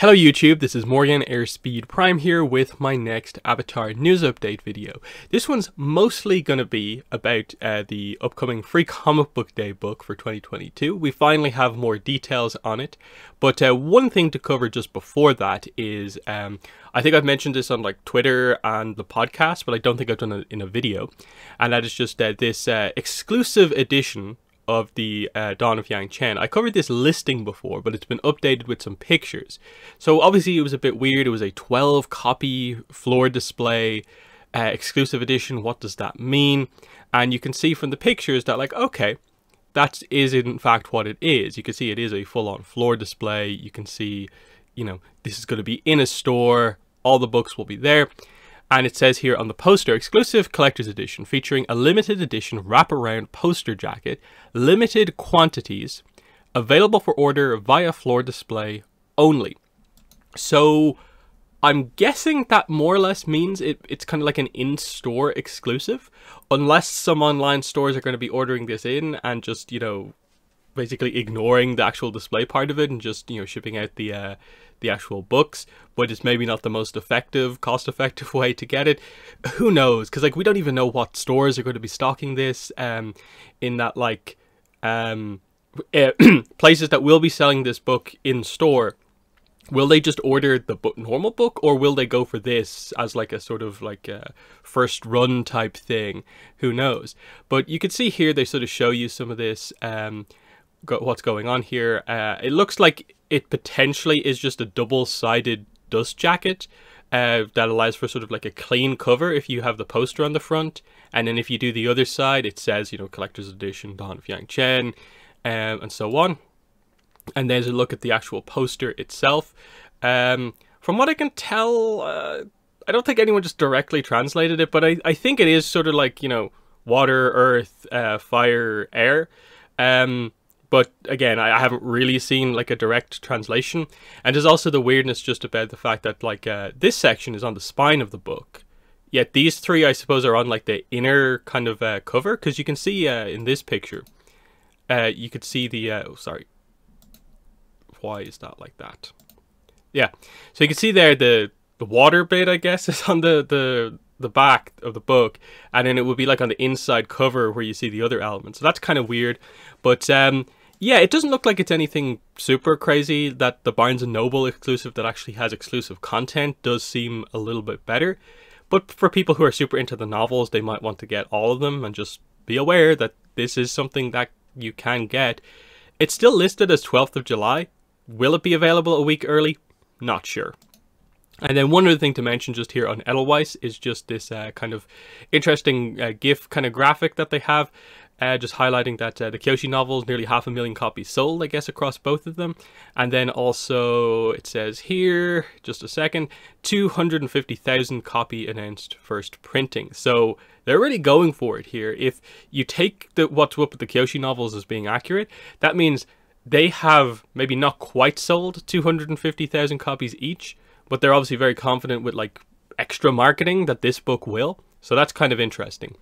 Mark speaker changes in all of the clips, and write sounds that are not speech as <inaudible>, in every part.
Speaker 1: Hello YouTube, this is Morgan Airspeed Prime here with my next Avatar news update video. This one's mostly going to be about uh, the upcoming Free Comic Book Day book for 2022. We finally have more details on it, but uh, one thing to cover just before that is, um, I think I've mentioned this on like Twitter and the podcast, but I don't think I've done it in a video, and that is just uh, this uh, exclusive edition of the uh, Dawn of Yang Chen. I covered this listing before, but it's been updated with some pictures. So obviously it was a bit weird. It was a 12 copy floor display uh, exclusive edition. What does that mean? And you can see from the pictures that like, okay, that is in fact what it is. You can see it is a full on floor display. You can see, you know, this is going to be in a store. All the books will be there. And it says here on the poster, exclusive collector's edition featuring a limited edition wraparound poster jacket, limited quantities, available for order via floor display only. So I'm guessing that more or less means it, it's kind of like an in-store exclusive, unless some online stores are going to be ordering this in and just, you know, basically ignoring the actual display part of it and just, you know, shipping out the uh, the actual books, but it's maybe not the most effective, cost-effective <laughs> way to get it. Who knows? Because like we don't even know what stores are going to be stocking this. Um, in that like, um, uh, <clears throat> places that will be selling this book in store. Will they just order the book, normal book, or will they go for this as like a sort of like a first run type thing? Who knows? But you can see here they sort of show you some of this. Um, what's going on here. Uh, it looks like it potentially is just a double-sided dust jacket uh, that allows for sort of like a clean cover if you have the poster on the front. And then if you do the other side, it says, you know, Collector's Edition, Dawn of Yang Chen, um, and so on. And there's a look at the actual poster itself. Um, from what I can tell, uh, I don't think anyone just directly translated it, but I, I think it is sort of like, you know, water, earth, uh, fire, air. Um, but again, I, haven't really seen like a direct translation. And there's also the weirdness just about the fact that like uh, this section is on the spine of the book. Yet these three, I suppose, are on like the inner kind of uh, cover because you can see uh, in this picture, uh, you could see the. Uh, oh, sorry. Why is that like that? Yeah, so you can see there the the water bit, I guess, <laughs> is on the the the back of the book, and then it would be like on the inside cover where you see the other elements. So that's kind of weird, but um, yeah, it doesn't look like it's anything super crazy. That the Barnes & Noble exclusive that actually has exclusive content does seem a little bit better. But for people who are super into the novels, they might want to get all of them and just be aware that this is something that you can get. It's still listed as 12th of July. Will it be available a week early? Not sure. And then one other thing to mention just here on Edelweiss is just this uh, kind of interesting uh, GIF kind of graphic that they have uh, just highlighting that uh, the Kyoshi novels, nearly half a million copies sold, I guess, across both of them. And then also, it says here, just a second, 250,000 copy announced first printing. So they're really going for it here. If you take the what's up with the Kyoshi novels as being accurate, that means they have maybe not quite sold 250,000 copies each, but they're obviously very confident with like extra marketing that this book will. So that's kind of interesting.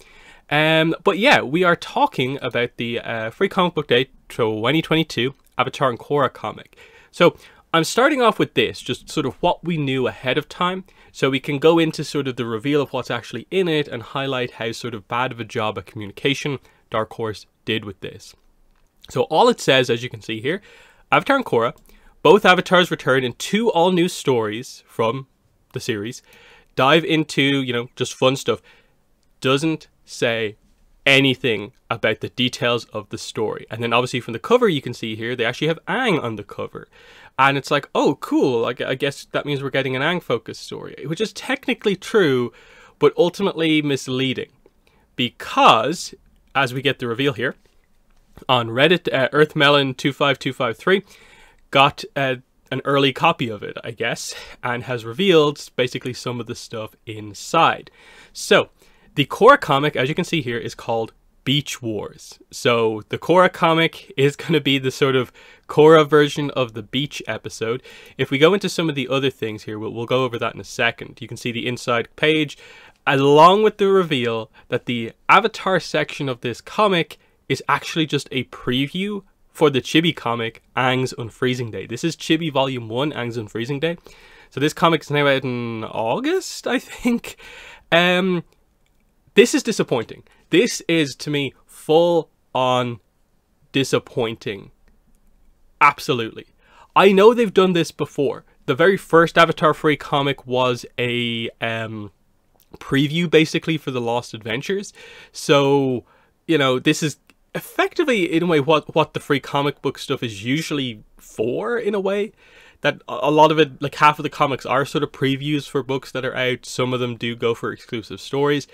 Speaker 1: Um, but yeah, we are talking about the uh, Free Comic Book Day 2022 Avatar and Korra comic. So I'm starting off with this, just sort of what we knew ahead of time, so we can go into sort of the reveal of what's actually in it and highlight how sort of bad of a job at communication Dark Horse did with this. So all it says, as you can see here, Avatar and Korra, both avatars return in two all new stories from the series, dive into, you know, just fun stuff. Doesn't say anything about the details of the story. And then obviously from the cover you can see here, they actually have Aang on the cover. And it's like, oh, cool. I, I guess that means we're getting an Aang focused story, which is technically true, but ultimately misleading. Because, as we get the reveal here, on Reddit, uh, EarthMelon25253 got uh, an early copy of it, I guess, and has revealed basically some of the stuff inside. So, the Korra comic, as you can see here, is called Beach Wars. So the Korra comic <laughs> is going to be the sort of Korra version of the beach episode. If we go into some of the other things here, we'll, we'll go over that in a second. You can see the inside page, along with the reveal that the Avatar section of this comic is actually just a preview for the Chibi comic Aang's Unfreezing Day. This is Chibi Volume 1, Aang's Unfreezing Day. So this comic is now out in August, I <laughs> think. Um, this is disappointing. This is, to me, full on disappointing. Absolutely. I know they've done this before. The very first Avatar Free comic was a um, preview, basically, for the Lost Adventures. So, you know, this is effectively, in a way, what, what the free comic book stuff is usually for, in a way that a lot of it, like half of the comics are sort of previews for books that are out. Some of them do go for exclusive stories.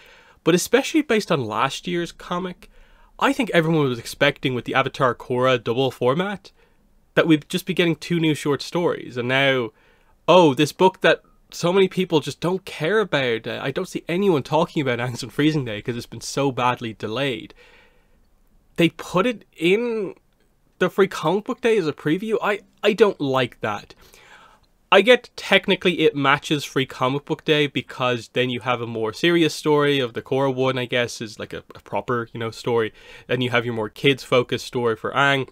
Speaker 1: But especially based on last year's comic, I think everyone was expecting with the Avatar Korra double format that we'd just be getting two new short stories. And now, oh, this book that so many people just don't care about. Uh, I don't see anyone talking about Aang's Unfreezing Day because it's been so badly delayed. They put it in the free comic book day as a preview. I, I don't like that. I get technically it matches Free Comic Book Day because then you have a more serious story of the Korra one, I guess, is like a, a proper, you know, story. Then you have your more kids focused story for Aang.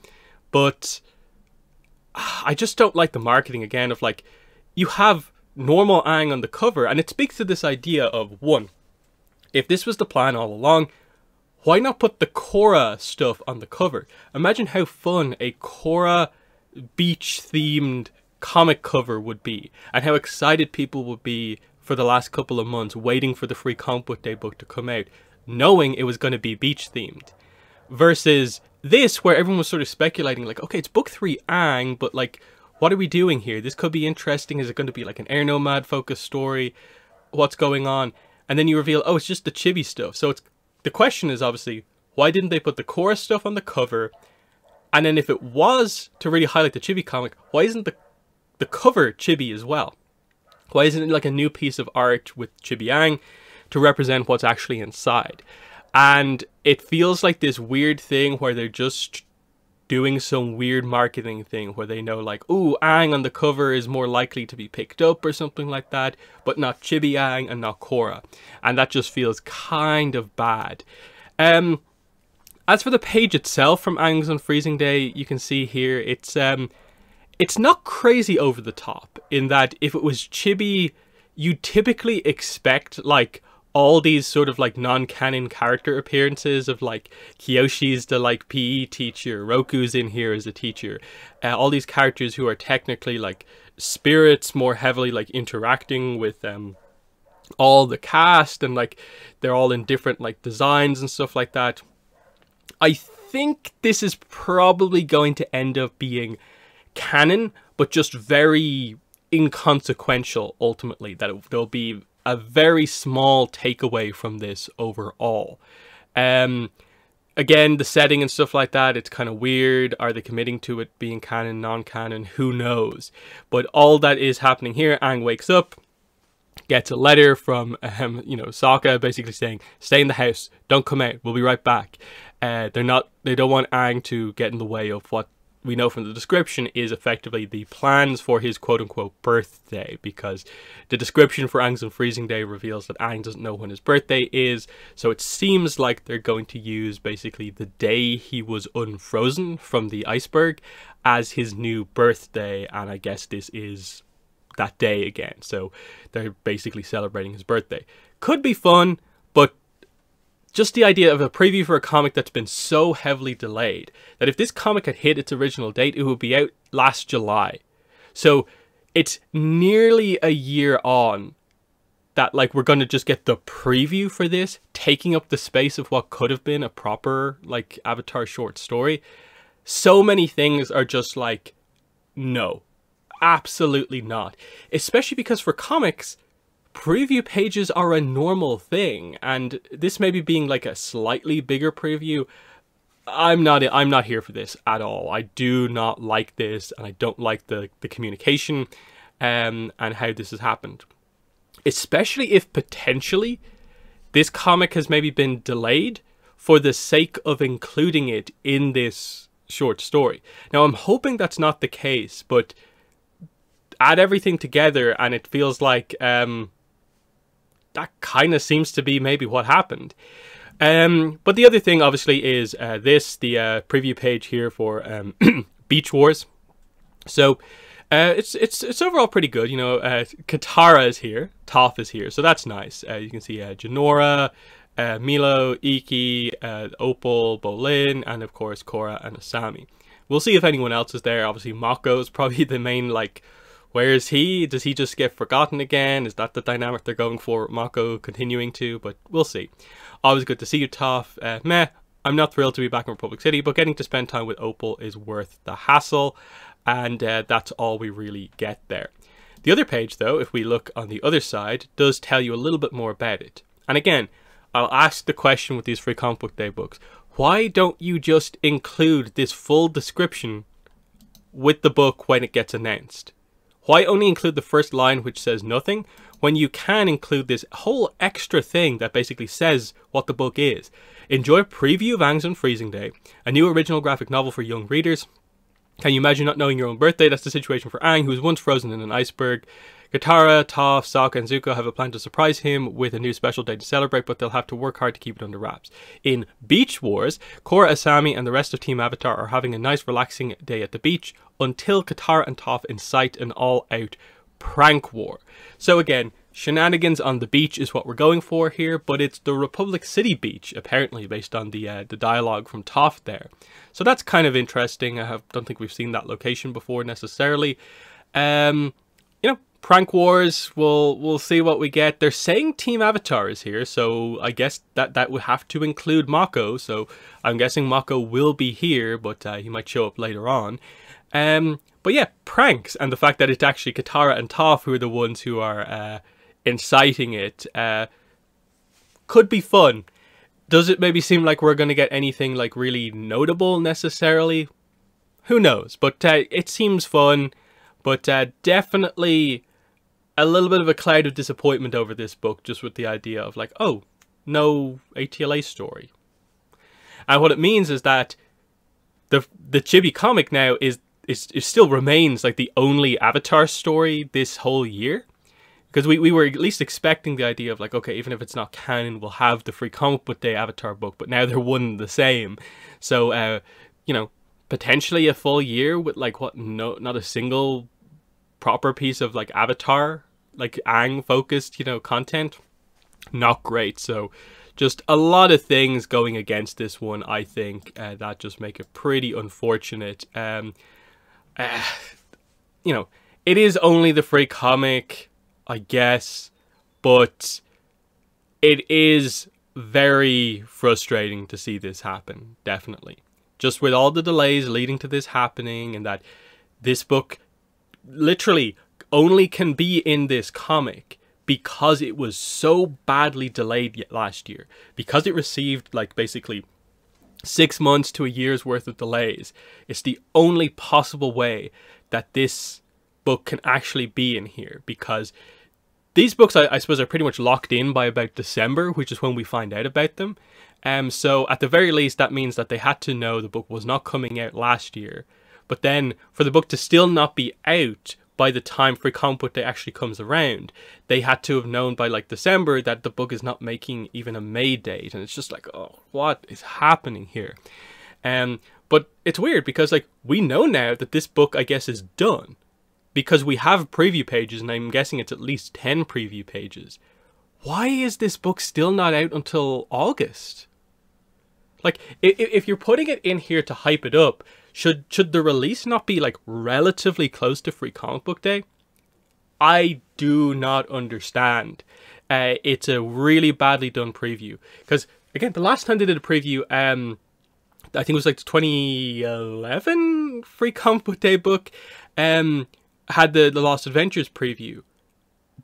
Speaker 1: But ah, I just don't like the marketing again of like, you have normal Aang on the cover, and it speaks to this idea of one, if this was the plan all along, why not put the Korra stuff on the cover? Imagine how fun a Korra beach themed comic cover would be and how excited people would be for the last couple of months waiting for the free comic book day book to come out knowing it was going to be beach themed versus this where everyone was sort of speculating like okay it's book 3 Aang, but like what are we doing here? This could be interesting. Is it going to be like an air nomad focused story? What's going on? And then you reveal oh it's just the chibi stuff. So it's the question is obviously why didn't they put the Korra stuff on the cover? And then if it was to really highlight the chibi comic why isn't the the cover chibi as well. Why isn't it like a new piece of art with Chibi Aang to represent what's actually inside? And it feels like this weird thing where they're just doing some weird marketing thing where they know like, ooh, Aang on the cover is more likely to be picked up or something like that, but not Chibi Aang and not Korra. And that just feels kind of bad. Um, as for the page itself from Aang's Unfreezing Day, you can see here, it's um, it's not crazy over the top in that if it was chibi, you typically expect like all these sort of like non-canon character appearances of like Kyoshi's the like PE teacher, Roku's in here as a teacher, uh, all these characters who are technically like spirits more heavily like interacting with um all the cast and like they're all in different like designs and stuff like that. I think this is probably going to end up being canon, but just very inconsequential ultimately. That it, there'll be a very small takeaway from this overall. Um, again, the setting and stuff like that, it's kind of weird. Are they committing to it being canon, non-canon? Who knows? But all that is happening here, Aang wakes up, gets a letter from, um, you know, Sokka basically saying, stay in the house, don't come out, we'll be right back. Uh, they're not, they don't want Aang to get in the way of what we know from the description is effectively the plans for his quote unquote birthday because the description for Aang's Unfreezing Day reveals that Aang doesn't know when his birthday is. So it seems like they're going to use basically the day he was unfrozen from the iceberg as his new birthday. And I guess this is that day again. So they're basically celebrating his birthday. Could be fun, but just the idea of a preview for a comic that's been so heavily delayed that if this comic had hit its original date, it would be out last July. So it's nearly a year on that like we're to just get the preview for this taking up the space of what could have been a proper like avatar short story so many things are just like no absolutely not especially because for comics preview pages are a normal thing and this maybe being like a slightly bigger preview. I'm not i'm not here for this at all. I do not like this and i don't like the the communication um and how this has happened. Especially if potentially this comic has maybe been delayed for the sake of including it in this short story. Now i'm hoping that's not the case but add everything together and it feels like um that kind of seems to be maybe what happened. Um, but the other thing, obviously, is uh, this the uh, preview page here for um, <clears throat> Beach Wars. So uh, it's it's it's overall pretty good. You know, uh, Katara is here, Toph is here, so that's nice. Uh, you can see uh, Jinora, uh, Meelo, Ikki, uh, Opal, Bolin, and of course Korra and Asami. We'll see if anyone else is there. Obviously, Mako is probably <laughs> the main like. Where is he? Does he just get forgotten again? Is that the dynamic they're going for? Mako continuing to, but we'll see. Always good to see you, Toph. Uh, meh, I'm not thrilled to be back in Republic City, but getting to spend time with Opal is worth the hassle, and uh, that's all we really get there. The other page, though, if we look on the other side, does tell you a little bit more about it. And again, I'll ask the question with these free comic book day books why don't you just include this full description with the book when it gets announced? Why only include the first line which says nothing when you can include this whole extra thing that basically says what the book is? Enjoy a preview of Aang's Unfreezing Day, a new original graphic novel for young readers. Can you imagine not knowing your own birthday? That's the situation for Aang, who was once frozen in an iceberg. Katara, Toph, Sokka, and Zuko have a plan to surprise him with a new special day to celebrate, but they'll have to work hard to keep it under wraps. In Beach Wars, Korra, Asami, and the rest of Team Avatar are having a nice, relaxing day at the beach until Katara and Toph incite an all-out prank war. So again, shenanigans on the beach is what we're going for here, but it's the Republic City beach, apparently, based on the uh, the dialogue from Toph there. So that's kind of interesting. I have, don't think we've seen that location before necessarily. Um, prank wars. We'll we'll see what we get. They're saying Team Avatar is here, so I guess that that would have to include Mako. So I'm guessing Mako will be here, but uh, he might show up later on. Um, but yeah, pranks and the fact that it's actually Katara and Toph who are the ones who are uh, inciting it uh, could be fun. Does it maybe seem like we're going to get anything like really notable necessarily? Who knows? But uh, it seems fun. But uh, definitely a little bit of a cloud of disappointment over this book, just with the idea of like, oh, no ATLA story. And what it means is that the the Chibi comic now is is it still remains like the only Avatar story this whole year. Because we, we were at least expecting the idea of like, okay, even if it's not canon, we'll have the free comic book day Avatar book, but now they're one the same. So uh, you know, potentially a full year with like what no not a single proper piece of like Avatar like Aang focused, you know, content, not great. So just a lot of things going against this one, I think, uh, that just make it pretty unfortunate. Um, uh, you know, it is only the free comic, I guess, but it is very frustrating to see this happen, definitely. Just with all the delays leading to this happening, and that this book literally only can be in this comic because it was so badly delayed last year. Because it received, like, basically six months to a year's worth of delays. It's the only possible way that this book can actually be in here because these books, I, I, suppose, are pretty much locked in by about December, which is when we find out about them. Um, so at the very least, that means that they had to know the book was not coming out last year. But then for the book to still not be out by the time Free Comic Day actually comes around, they had to have known by like December that the book is not making even a May date, and it's just like, oh, what is happening here? Um, but it's weird because like we know now that this book, I guess, is done because we have preview pages, and I'm guessing it's at least ten preview pages. Why is this book still not out until August? Like, if you're putting it in here to hype it up, should should the release not be like relatively close to Free Comic Book Day? I do not understand. Uh, it's a really badly done preview because again, the last time they did a preview, um, I think it was like the 2011 Free Comic Book Day book, um, had the the Lost Adventures preview,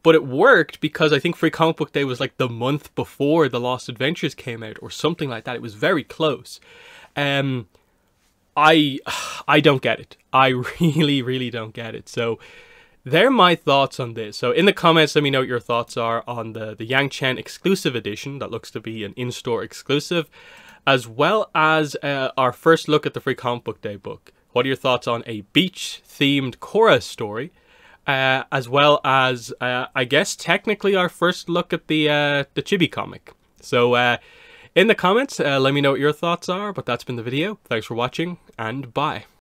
Speaker 1: but it worked because I think Free Comic Book Day was like the month before the Lost Adventures came out or something like that. It was very close. Um, I <sighs> I don't get it. I <laughs> really really don't get it. So they're my thoughts on this. So in the comments, let me know what your thoughts are on the the Yang Chen exclusive edition that looks to be an in-store exclusive, as well as uh, our first look at the Free Comic Book Day book. What are your thoughts on a beach-themed Korra story? Uh, as well as, uh, I guess, technically our first look at the uh, the Chibi comic. So uh, in the comments, uh, let me know what your thoughts are, but that's been the video. Thanks for watching, and bye.